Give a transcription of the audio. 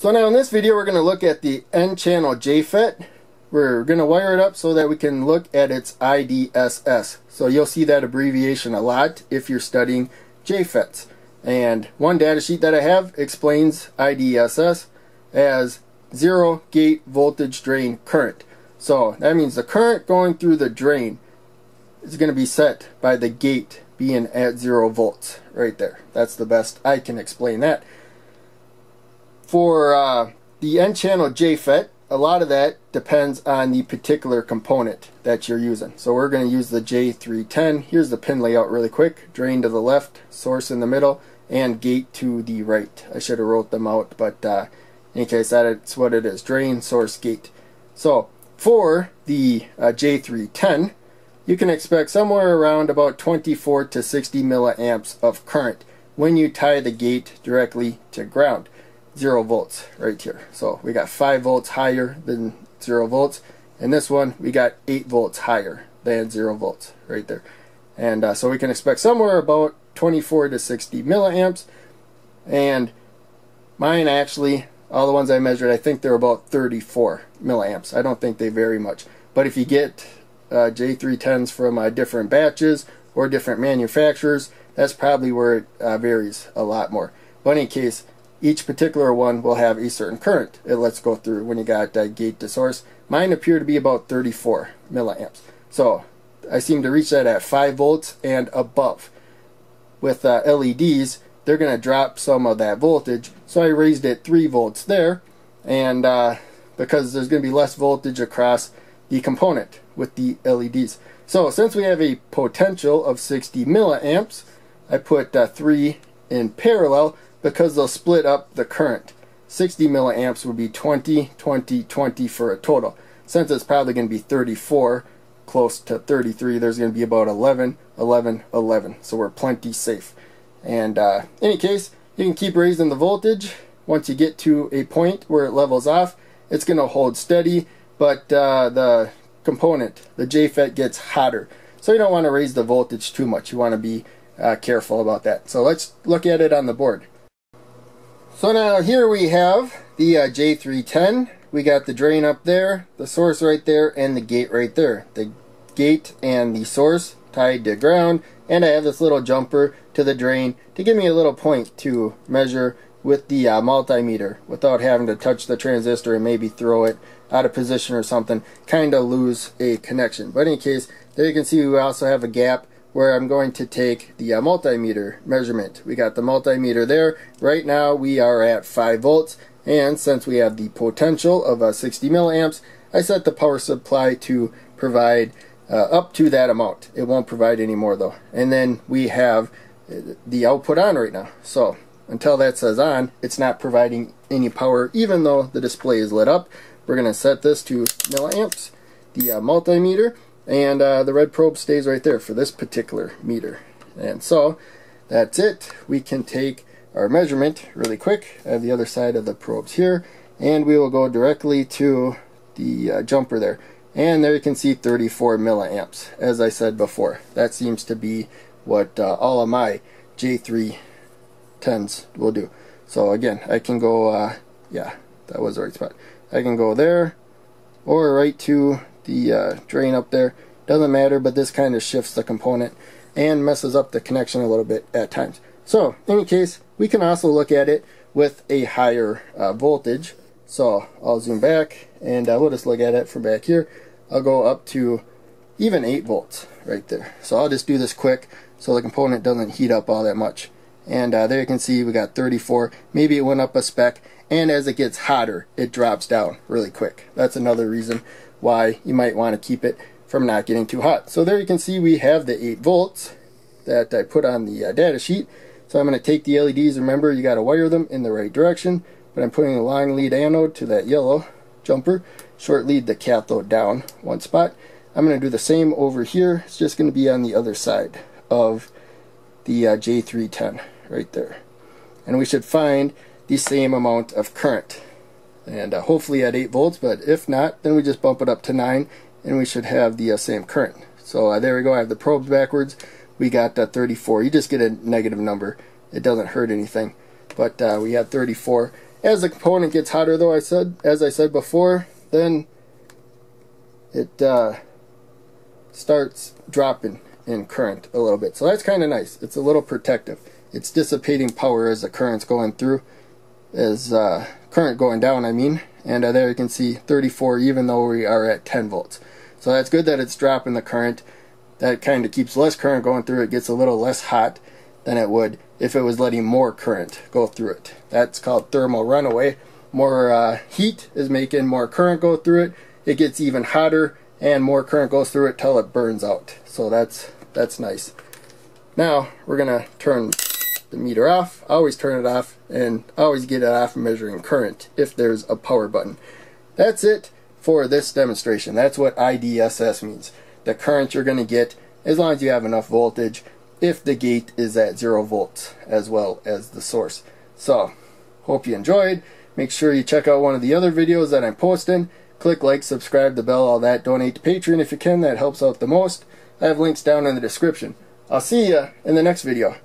So now in this video we're going to look at the N-channel JFET. We're going to wire it up so that we can look at its IDSS. So you'll see that abbreviation a lot if you're studying JFETs. And one data sheet that I have explains IDSS as zero gate voltage drain current. So that means the current going through the drain is going to be set by the gate being at zero volts right there. That's the best I can explain that. For uh, the N-channel JFET, a lot of that depends on the particular component that you're using. So we're going to use the J310. Here's the pin layout really quick. Drain to the left, source in the middle, and gate to the right. I should have wrote them out, but uh, in case that's what it is. Drain, source, gate. So for the uh, J310, you can expect somewhere around about 24 to 60 milliamps of current when you tie the gate directly to ground zero volts right here. So we got five volts higher than zero volts. And this one, we got eight volts higher than zero volts right there. And uh, so we can expect somewhere about 24 to 60 milliamps. And mine actually, all the ones I measured, I think they're about 34 milliamps. I don't think they vary much. But if you get uh, J310s from uh, different batches or different manufacturers, that's probably where it uh, varies a lot more. But in any case, each particular one will have a certain current it lets go through when you got gate to source. Mine appear to be about 34 milliamps. So I seem to reach that at 5 volts and above. With uh, LEDs, they're going to drop some of that voltage. So I raised it 3 volts there. And uh, because there's going to be less voltage across the component with the LEDs. So since we have a potential of 60 milliamps, I put uh, 3 in parallel because they'll split up the current. 60 milliamps would be 20, 20, 20 for a total. Since it's probably going to be 34, close to 33, there's going to be about 11, 11, 11. So we're plenty safe. And uh, any case, you can keep raising the voltage. Once you get to a point where it levels off, it's going to hold steady, but uh, the component, the JFET, gets hotter. So you don't want to raise the voltage too much. You want to be uh, careful about that. So let's look at it on the board. So now here we have the uh, J310. We got the drain up there, the source right there, and the gate right there. The gate and the source tied to ground, and I have this little jumper to the drain to give me a little point to measure with the uh, multimeter without having to touch the transistor and maybe throw it out of position or something, kind of lose a connection. But in any case, there you can see we also have a gap where I'm going to take the uh, multimeter measurement. We got the multimeter there. Right now we are at 5 volts and since we have the potential of uh, 60 milliamps, I set the power supply to provide uh, up to that amount. It won't provide any more though. And then we have uh, the output on right now. So until that says on, it's not providing any power even though the display is lit up. We're going to set this to milliamps, the uh, multimeter, and uh, the red probe stays right there for this particular meter. And so that's it. We can take our measurement really quick I have the other side of the probes here. And we will go directly to the uh, jumper there. And there you can see 34 milliamps as I said before. That seems to be what uh, all of my J3 10s will do. So again I can go uh, yeah that was the right spot. I can go there or right to the uh, drain up there. Doesn't matter, but this kind of shifts the component and messes up the connection a little bit at times. So, in any case, we can also look at it with a higher uh, voltage. So, I'll zoom back and uh, we'll just look at it from back here. I'll go up to even 8 volts right there. So, I'll just do this quick so the component doesn't heat up all that much. And uh, there you can see we got 34. Maybe it went up a spec. And as it gets hotter, it drops down really quick. That's another reason why you might want to keep it from not getting too hot. So there you can see we have the 8 volts that I put on the uh, data sheet. So I'm going to take the LEDs. Remember, you got to wire them in the right direction. But I'm putting a long lead anode to that yellow jumper. Short lead the cathode down one spot. I'm going to do the same over here. It's just going to be on the other side of the uh, J310 right there. And we should find the same amount of current and uh, hopefully at 8 volts but if not then we just bump it up to 9 and we should have the uh, same current. So uh, there we go. I have the probes backwards. We got uh, 34 you just get a negative number. It doesn't hurt anything. But uh, we had 34 As the component gets hotter though, I said, as I said before, then it starts dropping in current a little bit. So that's kind of nice. It's a little protective. It's dissipating power as the current's going through, as uh, current going down, I mean. And uh, there you can see 34 even though we are at 10 volts. So that's good that it's dropping the current. That kind of keeps less current going through. It gets a little less hot than it would if it was letting more current go through it. That's called thermal runaway. More uh, heat is making more current go through it. It gets even hotter and more current goes through it till it burns out. So that's that's nice. Now we're gonna turn the meter off. Always turn it off and always get it off measuring current if there's a power button. That's it for this demonstration. That's what IDSS means. The current you're gonna get as long as you have enough voltage if the gate is at zero volts as well as the source. So hope you enjoyed. Make sure you check out one of the other videos that I'm posting. Click like, subscribe, the bell, all that. Donate to Patreon if you can. That helps out the most. I have links down in the description. I'll see you in the next video.